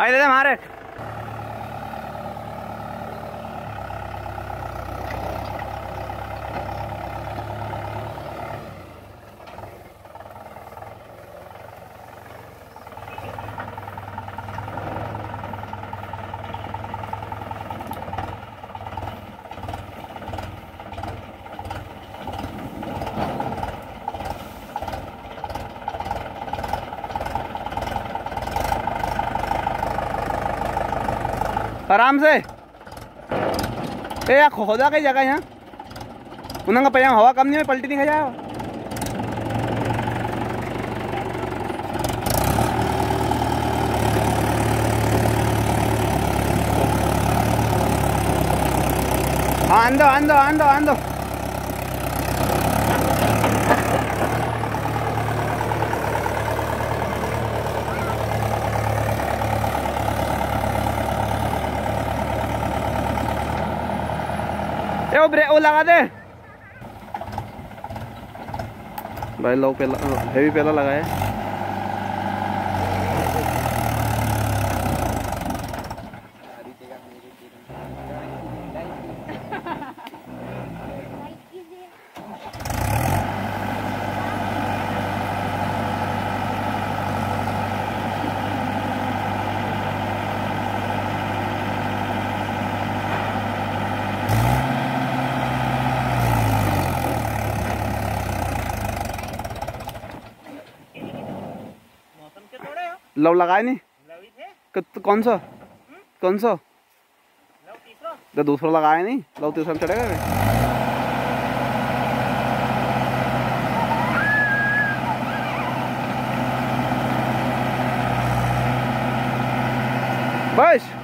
आए दादा मारे। आराम से। ए यार खोदा कई जगह यहाँ। उन्होंने पे हवा कम नहीं में पलटी नहीं खाया हाँ आंदो आंदो आंदो आंदो ए वो लगा दे भाई लो पहला हेवी पहला लगाया लव लगाए नहीं? तो कौन सा? हुँ? कौन सा? तो दूसरा लगाया नहीं? लव तीसरा चढ़ेगा? बस।